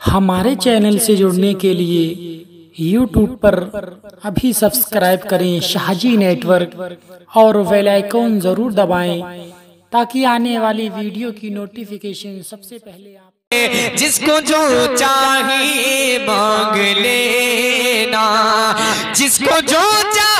हमारे चैनल से जुड़ने के लिए यूट्यूब पर अभी सब्सक्राइब करें शाहजी नेटवर्क और बेल आइकॉन ज़रूर दबाएँ, ताकि आने वाली वीडियो की नोटिफिकेशन सबसे पहले आप जिसको जो चाहिए मांग लेना, जिसको जो चाहिए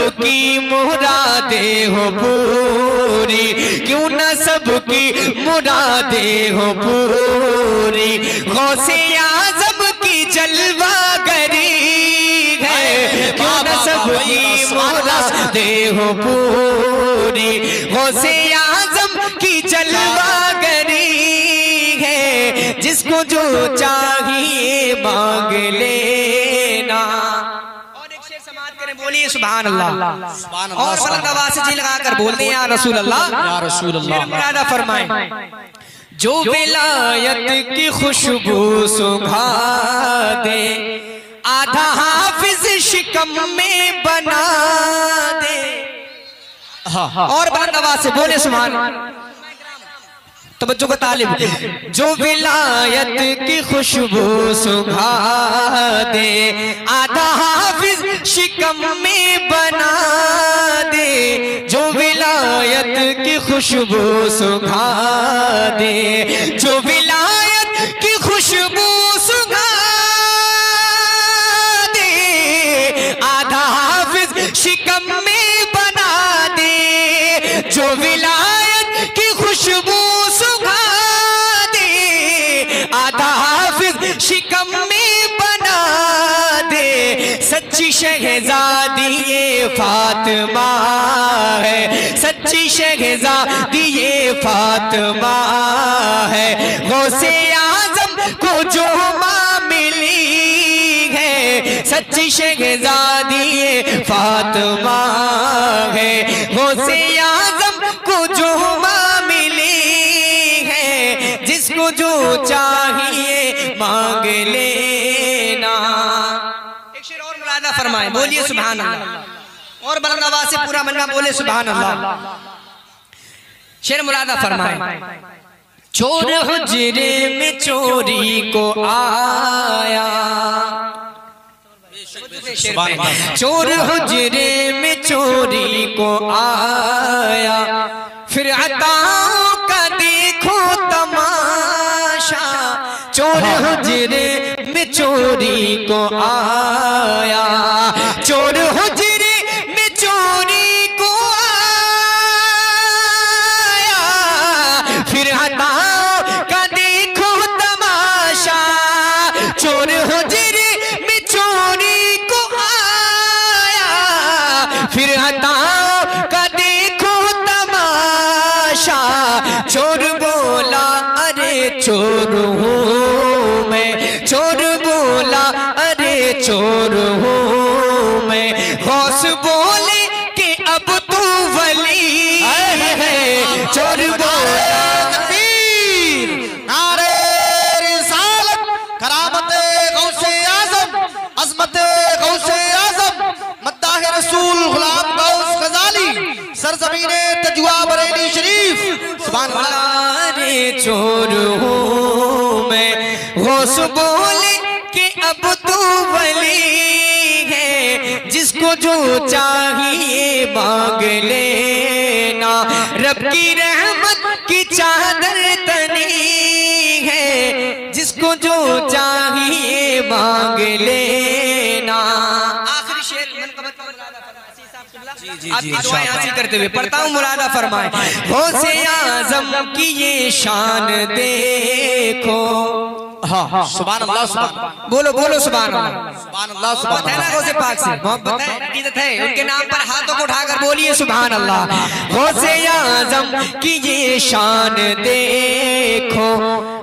सबकी मुरादे हो पूरी। क्यों न सबकी मुरादे हो पूरी? गौसे आज़म की जलवा गरी है। क्यों न सबकी मुरादे हो पूरी। गौसे आज़म की जलवा गरी है। जिसको जो चाहिए मांग लेना बोलिए सुभान अल्लाह और से जी लगाकर बोलते हैं या रसूल अल्लाह रसूल अल्लाह फरमाए। जो विलायत की खुशबू सुखा दे आधा हाफिज शिकम में बना दे। और बुलंद आवाज़ से बोले सुभान। तवज्जो का तालिब जो विलायत की खुशबू सुखा दे, आधा हाफिज शिकम में बना दे। जो विलायत की खुशबू सुखा दे, जो विलायत शिकम में बना दे। सच्ची शहजादी ये फातिमा है। सच्ची शहजादी ये फातिमा है। गौसे आज़म को जो माँ मिली है। सच्ची शहजादी ये फातिमा है। गौसे आज़म को जो माँ मिली है। जिसको जो चाहिए मांग लेना। एक शेर और मुरादा फरमाए बोलिए सुभान अल्लाह। और बुलंद आवाज़ से पूरा मन्ना बोले सुभान अल्लाह। शेर मुरादा फरमाए चोर हुजरे में चोरी को आया। चोर हुजरे में चोरी को आया। फिर अताओं चोर हुजरे में चोरी को आया। चोर हुजरे में चोरी को आया। फिर हटाओ का देखो तमाशा। चोर हुजरे में चोरी को आया। फिर हटाओ का देखो तमाशा। चोर बोला, अरे चोर हूँ चोर हूँ मैं। गौस बोले कि अब तू वली है। चोर बोला गौसे आज़म, अजमत गौसे आज़म। मद्दाह रसूल गुलाम सरजमीने तजुआ बरेली शरीफ। चोर हूँ मैं। गौस बोले कि अब तू वली है जिसको जो चाहिए मांग लेना। रब की रहमत की चादर तनी है जिसको जो चाहिए मांग लेना। आखिरी शेर दुआएँ हासिल करते हुए पढ़ता हूँ मुरादा फरमाए। गौसे आज़म की ये शान देखो। हाँ हाँ अल्लाह सुभान बोलो बोलो सुबह अल्लाह मोहब्बत है ना गौसे पाक से मोहब्बत है अकीदत है उनके नाम पर हाथों को उठाकर बोलिए सुबह अल्लाह गौसे आज़म की ये शान देखो।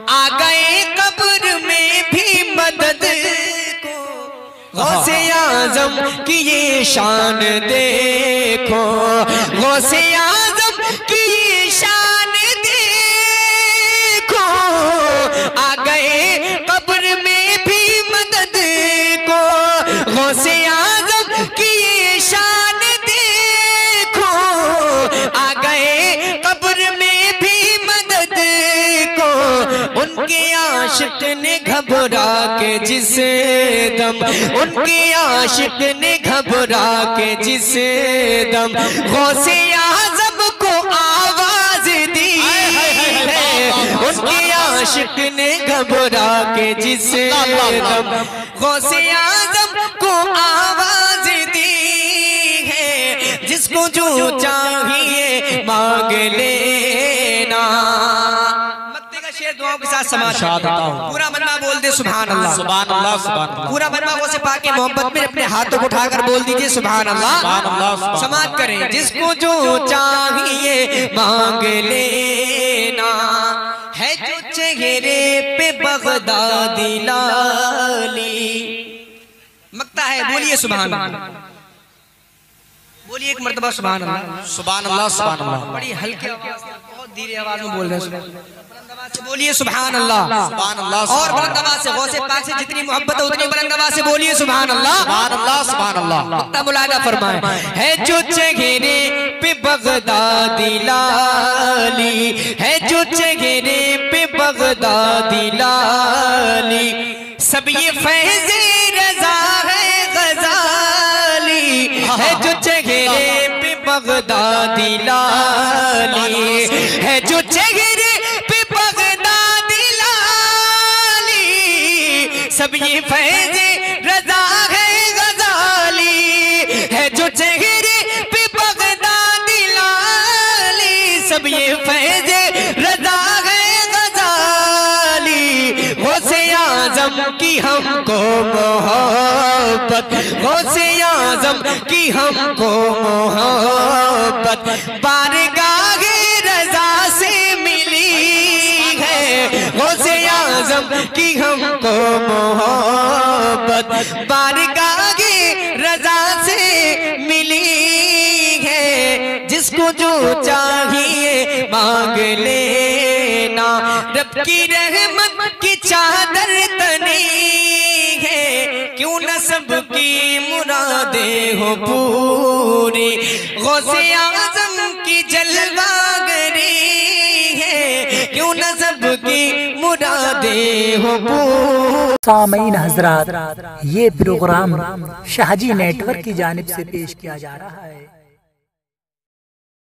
आ गए कब्र में भी मदद को। गौसे आज़म की ये शान देखो। गौसे आज़म उनके आशिक ने घबरा के जिसे दम उनके आशिक ने घबरा के जिसे दम गौसे आज़म को आवाज़ दी है उनके आशिक ने घबरा के जिसे दम गौसे आज़म को आवाज़ दी है जिसको जो चाहिए मांग लेना का दुआओं के साथ समाज पूरा मन्ना बोल दे अल्लाह अल्लाह सुभान पूरा मन्ना वो से पाके मोहब्बत में अपने हाथों को उठाकर बोल दीजिए सुभान अल्लाह। समाज करें जिसको जो चाहिए मांग लेना। है जो चेहरे पे बगदादी लाली। मकता है बोलिए अल्लाह बोलिए एक मरतबा अल्लाह अल्लाह सुभान अल्लाह बड़ी हल्की बहुत धीरे आवाज़ में बोल रहे हैं। से बोलिए सुभान अल्लाह अल्लाह और बुलंद से गौसे पाक से जितनी मोहब्बत है उतनी बुलंद से बोलिए सुभान अल्लाह सुभान अल्लाह सुभान अल्लाह मुलायदा फरमाए। है जो चेहरे पे बगदादी लाली। है जो चेहरे पे बगदादी लाली। सब ये फैज रजा है गजाली। है जो चेहरे पे बगदादी लाली। है जो चेहरे पे बगदादी लाली। सब ये फैज रजा है गजाली। है जो चेहरे पे बगदादी लाली। सब ये फैज रजा है गजाली। गौसे आज़म की हमको मोहब्बत। गौसे आज़म की हमको मोहब्बत। बारगाह आज़म की हमको मोहब्बत। बारगाह रजा से मिली है। जिसको जो चाहिए मांग लेना। रब की रहमत की चादर तनी है। क्यों न सबकी मुरादे हो पूरी। गौसे आज़म की जलवागरी सामीन हजरात ये प्रोग्राम शाहजी नेटवर्क की जानब से पेश किया जा रहा है।